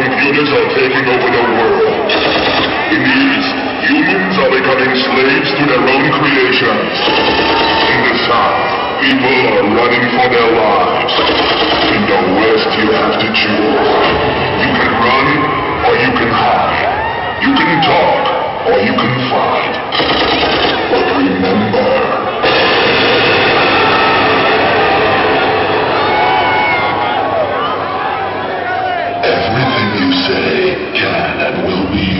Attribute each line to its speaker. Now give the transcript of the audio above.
Speaker 1: computers are taking over the world. In the East, humans are becoming slaves to their own creations. In the South, people are running for their lives. In the West, you have to choose. You can run or you can hide. You can talk or you can fight. But remember, everything say can and will be